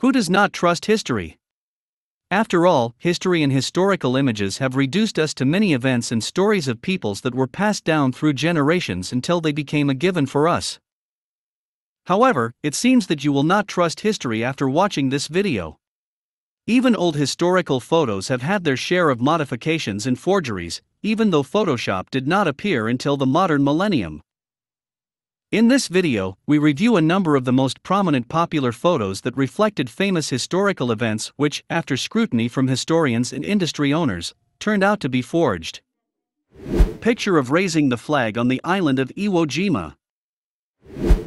Who does not trust history? After all, history and historical images have reduced us to many events and stories of peoples that were passed down through generations until they became a given for us. However, it seems that you will not trust history after watching this video. Even old historical photos have had their share of modifications and forgeries, even though Photoshop did not appear until the modern millennium. In this video, we review a number of the most prominent popular photos that reflected famous historical events which, after scrutiny from historians and industry owners, turned out to be forged. Picture of raising the flag on the island of Iwo Jima.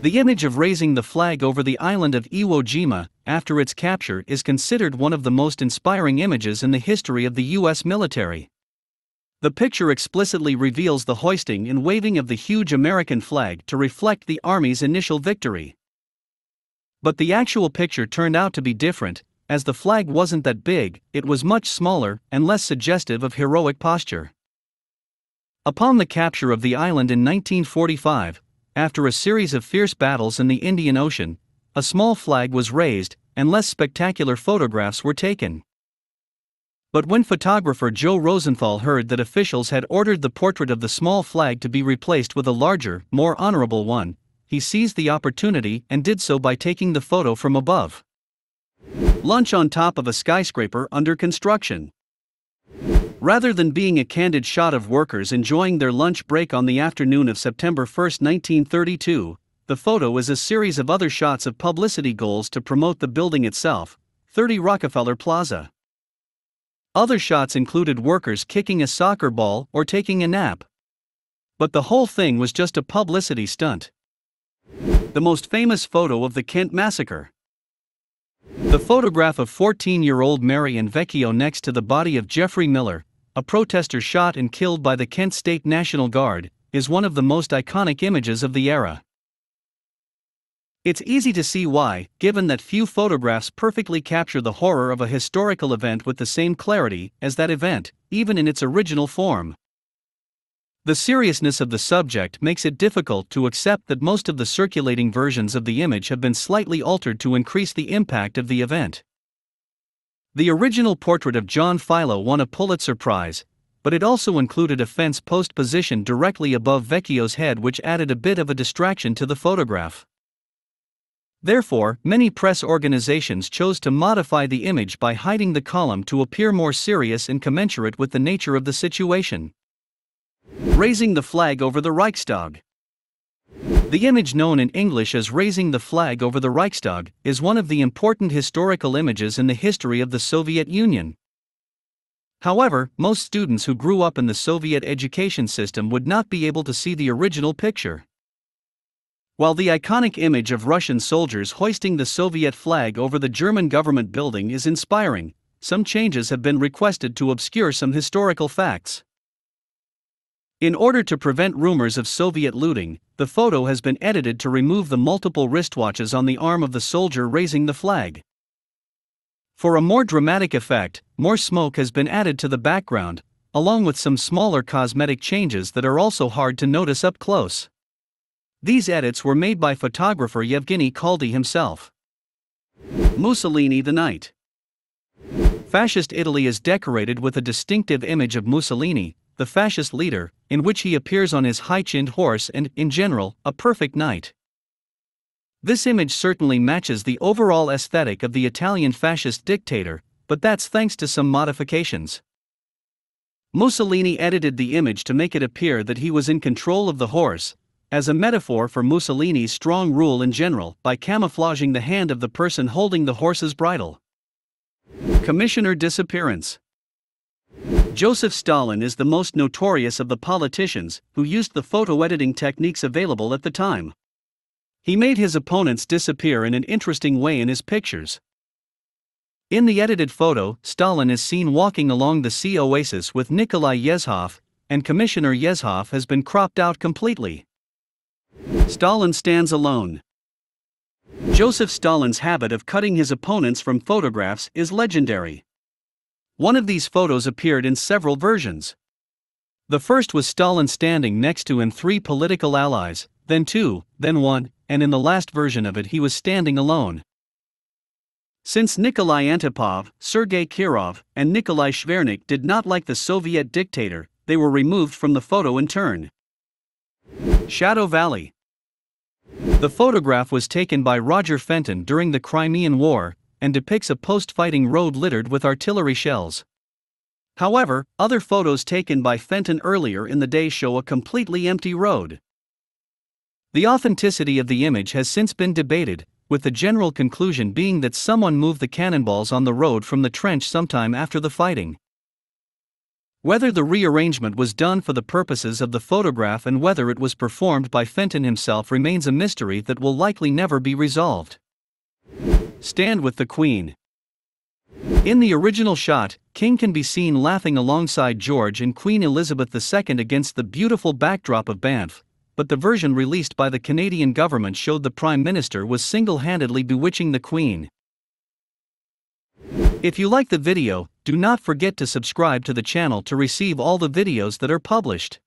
The image of raising the flag over the island of Iwo Jima, after its capture, is considered one of the most inspiring images in the history of the U.S. military. The picture explicitly reveals the hoisting and waving of the huge American flag to reflect the Army's initial victory. But the actual picture turned out to be different, as the flag wasn't that big, it was much smaller and less suggestive of heroic posture. Upon the capture of the island in 1945, after a series of fierce battles in the Indian Ocean, a small flag was raised, and less spectacular photographs were taken. But when photographer Joe Rosenthal heard that officials had ordered the portrait of the small flag to be replaced with a larger, more honorable one, he seized the opportunity and did so by taking the photo from above. Lunch on top of a skyscraper under construction. Rather than being a candid shot of workers enjoying their lunch break on the afternoon of September 1, 1932, the photo is a series of other shots of publicity goals to promote the building itself, 30 Rockefeller Plaza. Other shots included workers kicking a soccer ball or taking a nap. But the whole thing was just a publicity stunt. The most famous photo of the Kent Massacre. The photograph of 14 year old Mary Ann Vecchio next to the body of Jeffrey Miller, a protester shot and killed by the Kent State National Guard, is one of the most iconic images of the era. It's easy to see why, given that few photographs perfectly capture the horror of a historical event with the same clarity as that event, even in its original form. The seriousness of the subject makes it difficult to accept that most of the circulating versions of the image have been slightly altered to increase the impact of the event. The original portrait of John Filo won a Pulitzer Prize, but it also included a fence post positioned directly above Vecchio's head, which added a bit of a distraction to the photograph. Therefore, many press organizations chose to modify the image by hiding the column to appear more serious and commensurate with the nature of the situation. Raising the flag over the Reichstag. The image known in English as raising the flag over the Reichstag is one of the important historical images in the history of the Soviet Union. However, most students who grew up in the Soviet education system would not be able to see the original picture. While the iconic image of Russian soldiers hoisting the Soviet flag over the German government building is inspiring, some changes have been requested to obscure some historical facts. In order to prevent rumors of Soviet looting, the photo has been edited to remove the multiple wristwatches on the arm of the soldier raising the flag. For a more dramatic effect, more smoke has been added to the background, along with some smaller cosmetic changes that are also hard to notice up close. These edits were made by photographer Yevgeny Khaldei himself. Mussolini the Knight Fascist Italy is decorated with a distinctive image of Mussolini, the fascist leader, in which he appears on his high chinned horse and, in general, a perfect knight. This image certainly matches the overall aesthetic of the Italian fascist dictator, but that's thanks to some modifications. Mussolini edited the image to make it appear that he was in control of the horse, as a metaphor for Mussolini's strong rule in general by camouflaging the hand of the person holding the horse's bridle. Commissioner disappearance. Joseph Stalin is the most notorious of the politicians who used the photo editing techniques available at the time. He made his opponents disappear in an interesting way in his pictures. In the edited photo, Stalin is seen walking along the sea oasis with Nikolai Yezhov, and Commissioner Yezhov has been cropped out completely. Stalin stands alone. Joseph Stalin's habit of cutting his opponents from photographs is legendary. One of these photos appeared in several versions. The first was Stalin standing next to and three political allies, then two, then one, and in the last version of it he was standing alone. Since Nikolai Antipov, Sergei Kirov, and Nikolai Shvernik did not like the Soviet dictator, they were removed from the photo in turn. Shadow Valley The photograph was taken by Roger Fenton during the Crimean War and depicts a post fighting road littered with artillery shells. However, other photos taken by Fenton earlier in the day show a completely empty road. The authenticity of the image has since been debated, with the general conclusion being that someone moved the cannonballs on the road from the trench sometime after the fighting. Whether the rearrangement was done for the purposes of the photograph and whether it was performed by Fenton himself remains a mystery that will likely never be resolved. Stand with the Queen. In the original shot, King can be seen laughing alongside George and Queen Elizabeth II against the beautiful backdrop of Banff, but the version released by the Canadian government showed the Prime Minister was single handedly bewitching the Queen. If you like the video, do not forget to subscribe to the channel to receive all the videos that are published.